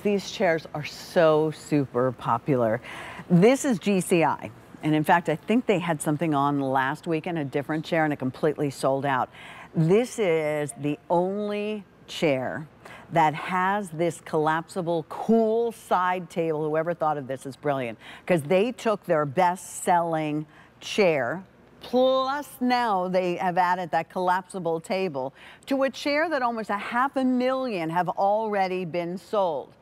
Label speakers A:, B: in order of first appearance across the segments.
A: these chairs are so super popular. This is GCI. And in fact, I think they had something on last weekend, a different chair, and it completely sold out. This is the only chair that has this collapsible, cool side table. Whoever thought of this is brilliant because they took their best selling chair, Plus now they have added that collapsible table to a chair that almost a half a million have already been sold.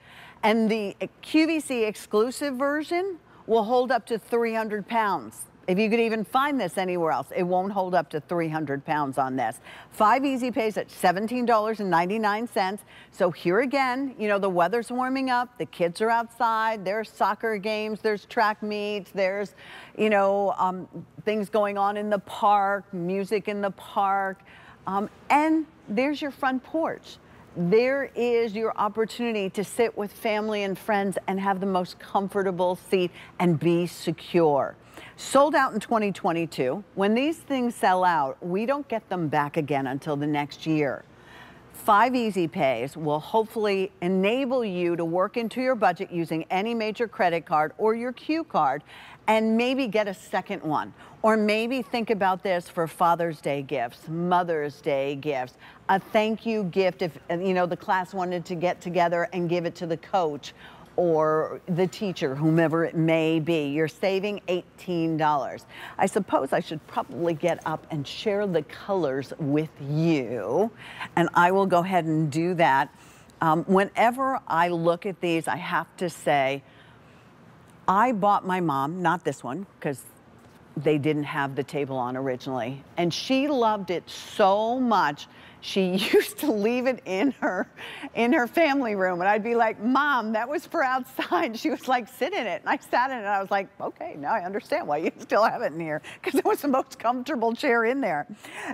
A: And the QVC exclusive version will hold up to 300 pounds. If you could even find this anywhere else, it won't hold up to 300 pounds on this. Five easy pays at $17.99. So here again, you know, the weather's warming up, the kids are outside, there's soccer games, there's track meets, there's, you know, um, things going on in the park, music in the park, um, and there's your front porch there is your opportunity to sit with family and friends and have the most comfortable seat and be secure. Sold out in 2022. When these things sell out, we don't get them back again until the next year. Five Easy Pays will hopefully enable you to work into your budget using any major credit card or your Q card and maybe get a second one. Or maybe think about this for Father's Day gifts, Mother's Day gifts, a thank you gift if you know the class wanted to get together and give it to the coach or the teacher, whomever it may be. You're saving $18. I suppose I should probably get up and share the colors with you, and I will go ahead and do that. Um, whenever I look at these, I have to say, I bought my mom, not this one, because they didn't have the table on originally, and she loved it so much she used to leave it in her in her family room and I'd be like, Mom, that was for outside. She was like, sit in it. And I sat in it and I was like, okay, now I understand why you still have it in here because it was the most comfortable chair in there.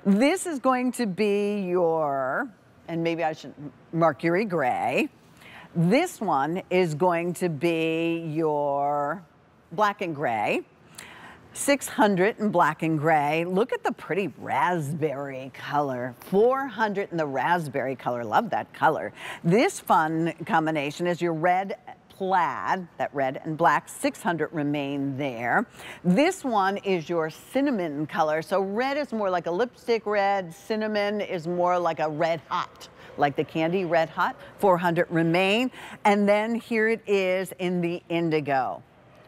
A: This is going to be your, and maybe I should, Mercury Gray. This one is going to be your black and gray. 600 in black and gray. Look at the pretty raspberry color. 400 in the raspberry color. Love that color. This fun combination is your red plaid, that red and black, 600 remain there. This one is your cinnamon color. So red is more like a lipstick red, cinnamon is more like a red hot like the candy red hot, 400 remain. And then here it is in the indigo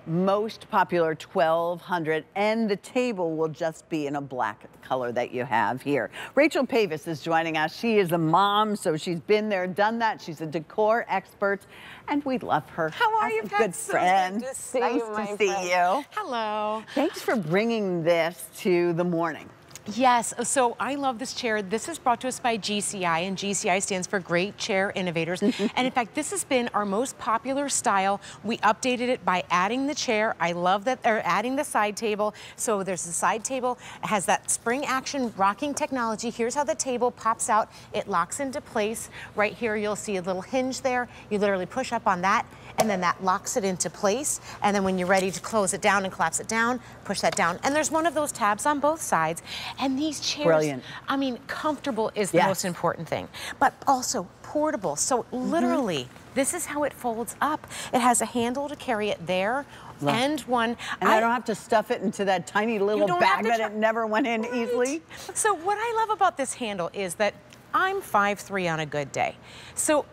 A: most popular 1200 and the table will just be in a black color that you have here. Rachel Pavis is joining us. She is a mom, so she's been there, done that. She's a decor expert and we love her.
B: How are you?
A: Good
B: so
A: friend.
B: Good to see
A: nice
B: you,
A: to see
B: friend.
A: you.
B: Hello.
A: Thanks for bringing this to the morning.
B: Yes, so I love this chair. This is brought to us by GCI, and GCI stands for Great Chair Innovators. and in fact, this has been our most popular style. We updated it by adding the chair. I love that, they're adding the side table. So there's a side table, it has that spring action rocking technology. Here's how the table pops out. It locks into place. Right here, you'll see a little hinge there. You literally push up on that, and then that locks it into place. And then when you're ready to close it down and collapse it down, push that down. And there's one of those tabs on both sides. And these chairs,
A: Brilliant.
B: I mean, comfortable is the
A: yes.
B: most important thing, but also portable. So mm-hmm. literally, mm -hmm. this is how it folds up. It has a handle to carry it there. Love. And one.
A: And I, I, don't have to stuff it into that tiny little bag that it never went in right. easily.
B: So what I love about this handle is that I'm 5'3 on a good day. So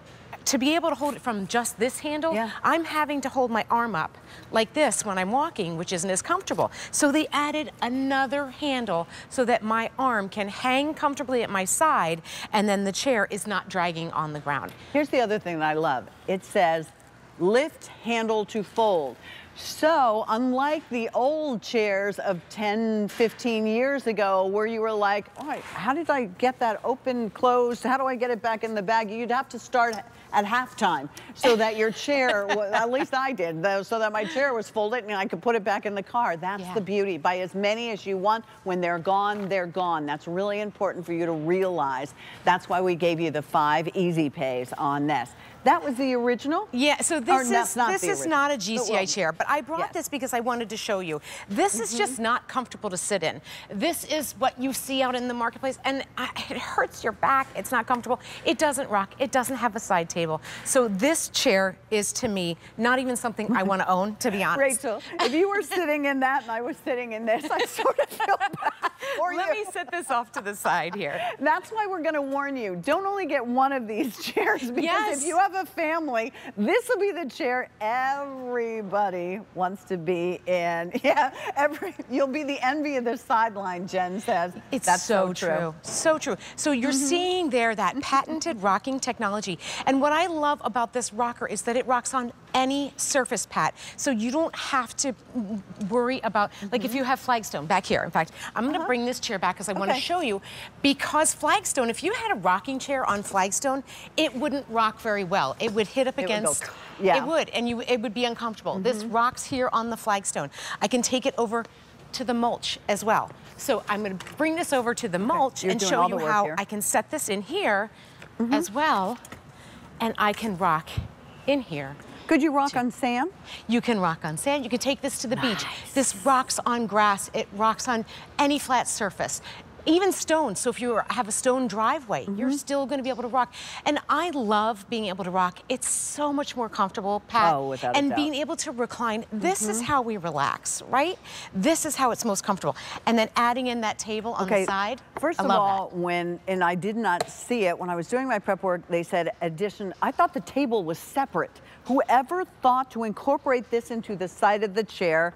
B: to be able to hold it from just this handle, yeah. I'm having to hold my arm up like this when I'm walking, which isn't as comfortable. So they added another handle so that my arm can hang comfortably at my side and then the chair is not dragging on the ground.
A: Here's the other thing that I love. It says, lift handle to fold. So unlike the old chairs of 10, 15 years ago where you were like, all right, how did I get that open, closed? How do I get it back in the bag? You'd have to start at halftime so that your chair, at least I did, though, so that my chair was folded and I could put it back in the car. That's yeah. the beauty. Buy as many as you want. When they're gone, they're gone. That's really important for you to realize. That's why we gave you the five easy pays on this. That was the original?
B: Yeah, so this is this is not a GCI chair, but I brought yes. this because I wanted to show you. This mm -hmm. is just mm-hmm. not comfortable to sit in. This is what you see out in the marketplace, and it hurts your back. It's not comfortable. It doesn't rock. It doesn't have a side table. So this chair is, to me, not even something I want to own, to be honest.
A: Rachel, if you were sitting in that and I was sitting in this, I sort of feel bad for
B: Let you. me set this off to the side here.
A: That's why we're going to warn you. Don't only get one of these chairs because yes. if you have a family, this will be the chair everybody wants to be in. Yeah, every you'll be the envy of the sideline, Jen says.
B: It's That's so, so true. true. So true. So you're mm -hmm. seeing there that patented rocking technology. And what I love about this rocker is that it rocks on any surface, Pat. So you don't have to worry about, mm -hmm. like if mm-hmm. you have flagstone back here. In fact, I'm gonna uh -huh. bring this chair back because I okay. wanna show you. Because flagstone, if you had a rocking chair on flagstone, it wouldn't rock very well. It would hit up it against, would yeah. it would, and you it would be uncomfortable. Mm -hmm. This mm-hmm. rocks here on the flagstone. I can take it over to the mulch as well. So I'm gonna bring this over to the mulch and show you how here. I can set this in here mm -hmm. as well. And I can rock in here.
A: Could you rock on sand?
B: You can rock on sand. You can take this to the nice. beach. This rocks on grass. It rocks on any flat surface even stones. So if you have a stone driveway, mm -hmm. you're mm-hmm. still going to be able to rock. And I love being able to rock. It's so much more comfortable, Pat.
A: Oh, without
B: And being able to recline. This mm -hmm. is mm-hmm. how we relax, right? This is how it's most comfortable. And then adding in that table on okay. the side.
A: First
B: I
A: of all, that. when and I did not see it when I was doing my prep work, they said addition. I thought the table was separate. Whoever thought to incorporate this into the side of the chair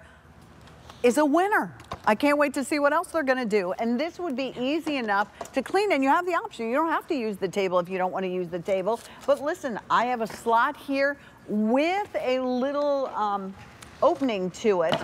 A: is a winner. I can't wait to see what else they're gonna do. And this would be easy enough to clean and you have the option. You don't have to use the table if you don't wanna use the table. But listen, I have a slot here with a little um, opening to it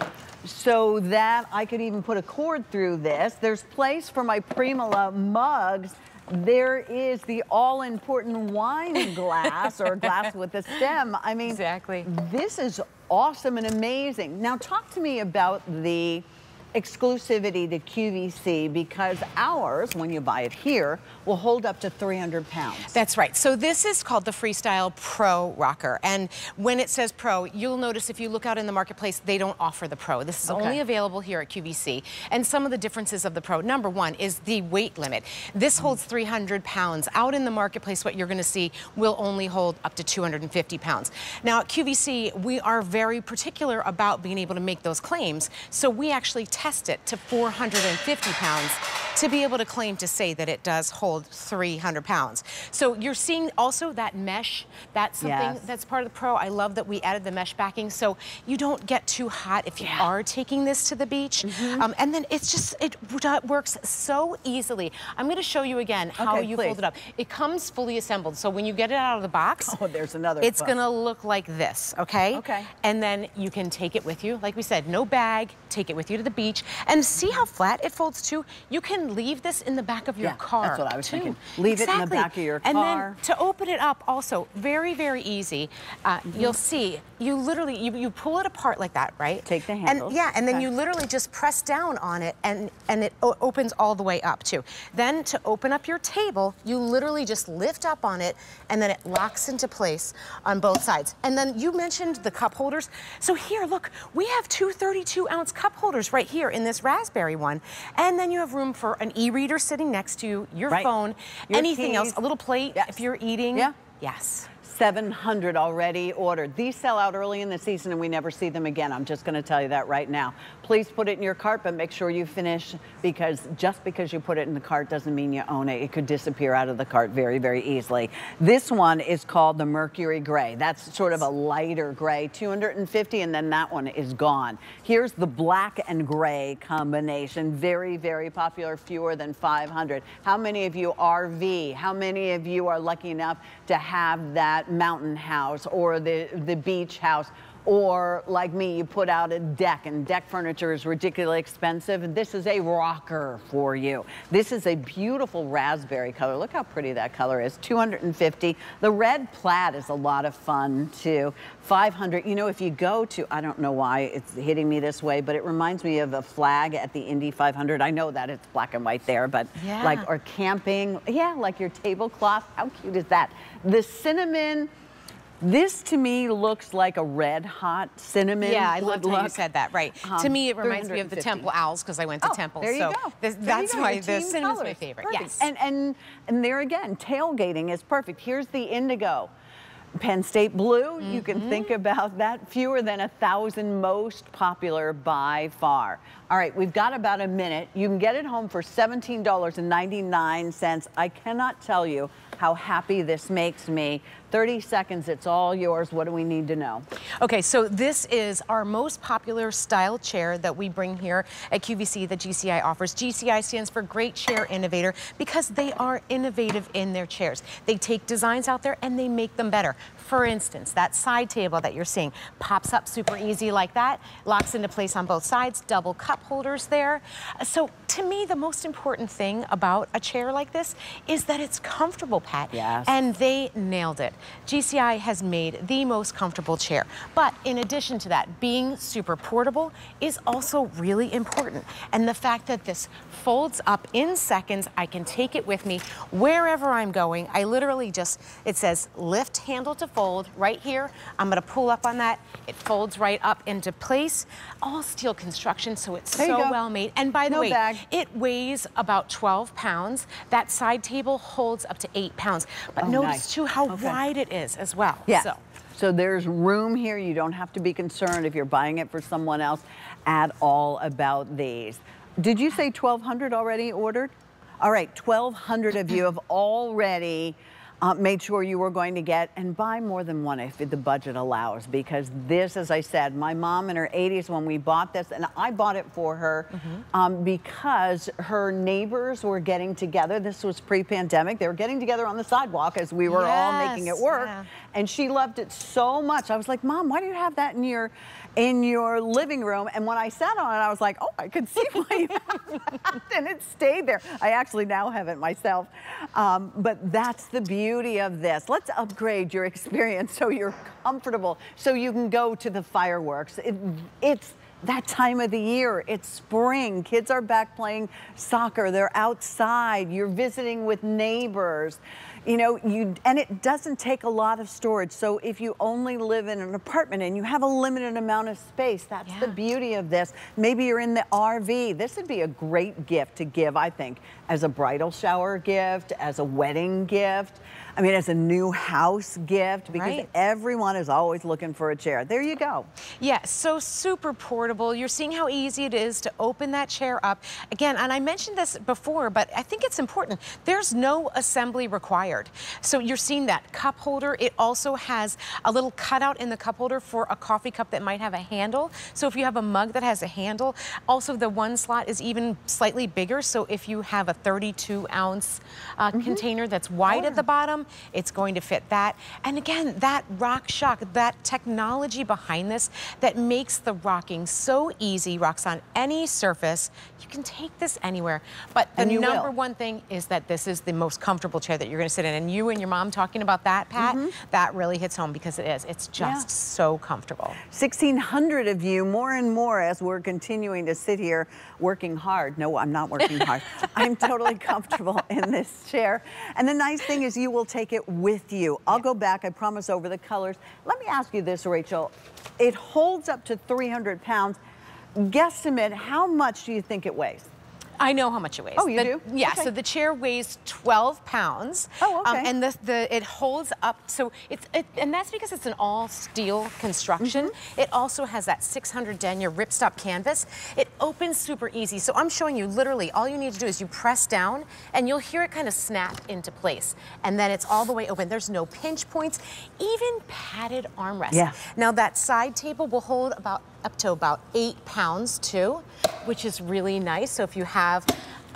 A: so that I could even put a cord through this. There's place for my Primula mugs there is the all-important wine glass or glass with a stem. I mean,
B: exactly.
A: this is awesome and amazing. Now talk to me about the exclusivity to QVC because ours, when you buy it here, will hold up to 300 pounds.
B: That's right. So this is called the Freestyle Pro Rocker. And when it says Pro, you'll notice if you look out in the marketplace, they don't offer the Pro. This is okay. only available here at QVC. And some of the differences of the Pro, number one is the weight limit. This holds 300 pounds. Out in the marketplace, what you're gonna see will only hold up to 250 pounds. Now at QVC, we are very particular about being able to make those claims. So we actually test it to 450 pounds to be able to claim to say that it does hold 300 pounds. So you're seeing also that mesh. That's something yes. that's part of the Pro. I love that we added the mesh backing so you don't get too hot if you yeah. are taking this to the beach. Mm -hmm. um, and then it's just, it works so easily. I'm going to show you again how okay, you please. fold it up. It comes fully assembled. So when you get it out of the box,
A: oh, there's another.
B: It's going to look like this, okay?
A: Okay.
B: And then you can take it with you. Like we said, no bag. Take it with you to the beach. And see how flat it folds too? You can leave this in the back of your
A: yeah,
B: car.
A: That's what I was
B: too.
A: thinking. Leave exactly. it in the back of your car.
B: And then to open it up also, very, very easy. Uh, mm -hmm. You'll see, you literally, you, you pull it apart like that, right?
A: Take the handle.
B: And, yeah, and then okay. you literally just press down on it and, and it opens all the way up too. Then to open up your table, you literally just lift up on it and then it locks into place on both sides. And then you mentioned the cup holders. So here, look, we have two 32 ounce cup holders right here in this raspberry one. And then you have room for an e-reader sitting next to you, your right. phone, your anything keys. else, a little plate yes. if you're eating.
A: Yeah.
B: Yes.
A: 700 already ordered. These sell out early in the season and we never see them again. I'm just going to tell you that right now. Please put it in your cart, but make sure you finish because just because you put it in the cart doesn't mean you own it. It could disappear out of the cart very, very easily. This one is called the Mercury Gray. That's sort of a lighter gray, 250, and then that one is gone. Here's the black and gray combination. Very, very popular, fewer than 500. How many of you are RV? How many of you are lucky enough to have that mountain house or the, the beach house or like me, you put out a deck and deck furniture is ridiculously expensive. And this is a rocker for you. This is a beautiful raspberry color. Look how pretty that color is, 250. The red plaid is a lot of fun too. 500, you know, if you go to, I don't know why it's hitting me this way, but it reminds me of a flag at the Indy 500. I know that it's black and white there, but yeah. like, or camping. Yeah, like your tablecloth. How cute is that? The cinnamon, This to me looks like a red hot cinnamon.
B: Yeah, I loved how you said that. Right.
A: Um,
B: to me, it reminds me of the Temple Owls because I went to
A: Oh,
B: Temple.
A: There you
B: so
A: go.
B: this-
A: There
B: that's
A: you go,
B: why the
A: team
B: cinnamon's my favorite.
A: Perfect.
B: Yes.
A: And, and and there again, tailgating is perfect. Here's the indigo. Penn State Blue, you can
B: Mm-hmm.
A: think about that. Fewer than a thousand, most popular by far. All right, we've got about a minute. You can get it home for $17.99. I cannot tell you how happy this makes me. 30 seconds, it's all yours. What do we need to know?
B: Okay, so this is our most popular style chair that we bring here at QVC that GCI offers. GCI stands for Great Chair Innovator because they are innovative in their chairs. They take designs out there and they make them better. For instance, that side table that you're seeing pops up super easy like that, locks into place on both sides, double cup holders there. So to me, the most important thing about a chair like this is that it's comfortable, Pat.
A: Yes.
B: And they nailed it. GCI has made the most comfortable chair. But in addition to that, being super portable is also really important. And the fact that this folds up in seconds, I can take it with me wherever I'm going. I literally just, it says lift handle to fold right here. I'm gonna pull up on that. It folds right up into place. All steel construction, so it's
A: There
B: so well made. And by the
A: No
B: way,
A: bag.
B: It weighs about 12 pounds. That side table holds up to eight pounds. But
A: Oh,
B: notice
A: nice.
B: too how
A: Okay.
B: wide it is as well.
A: Yeah.
B: So.
A: So there's room here. You don't have to be concerned if you're buying it for someone else at all about these. Did you say 1,200 already ordered? All right, 1,200 of you have already uh, made sure you were going to get and buy more than one if the budget allows because this, as I said, my mom in her 80s when we bought this, and I bought it for her um, because her neighbors were getting together. This was pre-pandemic. They were getting together on the sidewalk as we were all making it work
B: yeah.
A: And she loved it so much. I was like, "Mom, why do you have that in your in your living room?" And when I sat on it, I was like, "Oh, I could see why you have that." and it stayed there. I actually now have it myself. Um, but that's the beauty of this. Let's upgrade your experience so you're comfortable, so you can go to the fireworks. It, it's that time of the year. It's spring. Kids are back playing soccer. They're outside. You're visiting with neighbors. You know, you and it doesn't take a lot of storage. So if you only live in an apartment and you have a limited amount of space, that's the beauty of this. Maybe you're in the RV. This would be a great gift to give, I think, as a bridal shower gift, as a wedding gift. I mean, as a new house gift, because
B: Right.
A: everyone is always looking for a chair. There you go.
B: Yeah, so super portable. You're seeing how easy it is to open that chair up. Again, and I mentioned this before, but I think it's important. There's no assembly required. So you're seeing that cup holder. It also has a little cutout in the cup holder for a coffee cup that might have a handle. So if you have a mug that has a handle, also the one slot is even slightly bigger. So if you have a 32 ounce uh, container that's wide at the bottom, it's going to fit that. And again, that rock shock, that technology behind this that makes the rocking so easy, rocks on any surface. You can take this anywhere. But the
A: And
B: number
A: will.
B: one thing is that this is the most comfortable chair that you're going to sit in. And you and your mom talking about that, Pat, mm-hmm. that really hits home because it is. It's
A: Yeah.
B: just so comfortable.
A: 1,600 of you, more and more, as we're continuing to sit here working hard. No, I'm not working hard. I'm totally comfortable in this chair. And the nice thing is, you will take it with you. I'll go back, I promise, over the colors. Let me ask you this, Rachel. It holds up to 300 pounds. Guesstimate, how much do you think it weighs?
B: I know how much it weighs.
A: Oh, you
B: The-
A: do?
B: Yeah,
A: Okay.
B: so the chair weighs 12 pounds.
A: Oh, okay.
B: and the, the it holds up, so it's, it, and that's because it's an all steel construction.
A: Mm-hmm.
B: It also has that 600 denier ripstop canvas. It opens super easy. So I'm showing you literally, all you need to do is you press down and you'll hear it kind of snap into place. And then it's all the way open. There's no pinch points, even padded armrests.
A: Yeah.
B: Now that side table will hold about up to about eight pounds too, which is really nice. So if you have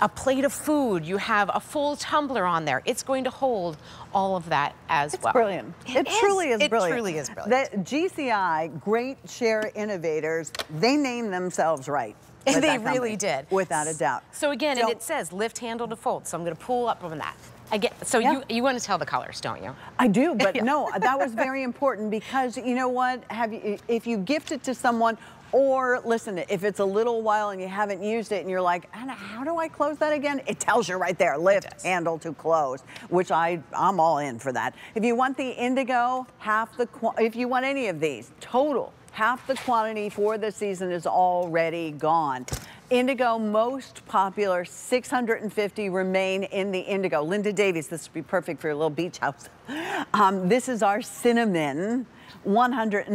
B: a plate of food, you have a full tumbler on there, it's going to hold all of that as
A: It's
B: well.
A: brilliant.
B: It
A: It, truly is
B: It
A: brilliant.
B: truly is brilliant.
A: The GCI, Great Chair Innovators, they name themselves right.
B: they really did.
A: Without a doubt.
B: So again, and it says lift handle to fold. So I'm going to pull up on that. Again, so
A: Yeah.
B: you you want to tell the colors, don't you?
A: I do, but no, that was very important because you know what? Have you, if you gift it to someone Or listen, if it's a little while and you haven't used it and you're like, Anna, how do I close that again? It tells you right there, lift, handle to close, which I, I'm all in for that. If you want the indigo, half the, if you want any of these, total, half the quantity for the season is already gone. Indigo, most popular, 650 remain in the indigo. Linda Davies, this would be perfect for your little beach house. Um, this is our cinnamon, 100.